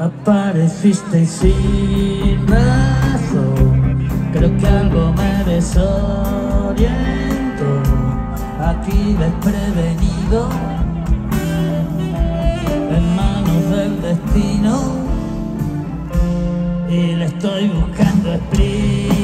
Apareciste sin razón, creo que algo me desoriento, aquí desprevenido, en manos del destino, y le estoy buscando explicación,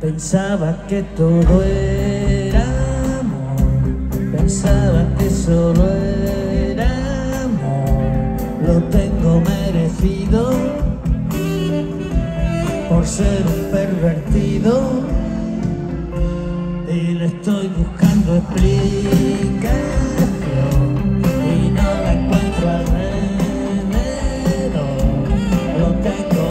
Pensaba que todo era amor, pensaba que solo era amor, lo tengo merecido por ser un pervertido. Y le estoy buscando explicación.